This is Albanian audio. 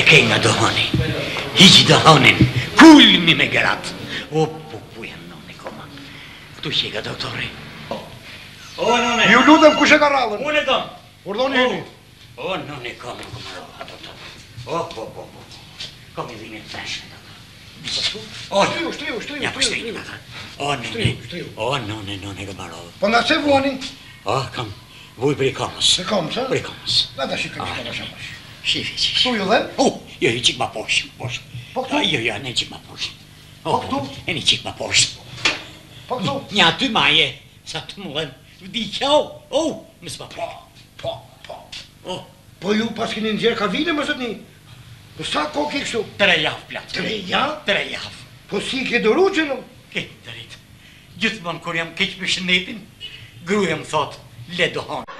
e kej nga dohoni Hiqë dohonin, kulmi me gerat O, po, po, jenë në në koma Këtu që i ka doktori O, në në Ju lutëm ku që ka rallën Unë e tom Urdoni jeni O, në në koma, në koma, a doktor O, po, po, po Komi dhimi të fleshe, O, në në në në gëmarovë Po nga se vuoni? kam, për i komës Për i komës? Për i komës të shikë këtë këtë këtë këtë këtë këtë këtë këtë këtë këtë këtë këtë këtë këtë këtë këtë këtë këtë këtë Shifi, shifi. Këtu ju dhe? U, jo, i qik ma poshë, poshë. Po këtu? Jo, jo, ne qikë ma poshë. Po këtu? E i qikë ma poshë. Po këtu? Një aty maje, sa të më lem. Di që, u, u, më s'ma po. Po, po. Po ju pas këni në gjerë ka vile, më sotni? Po sa ko ke kështu? Tre javë, platë. Tre javë? Tre javë. Po si ke dëru që në? Ke, dëritë. Gjithë kur jam keqë për shëndetin, gruja më thotë, le dohonë.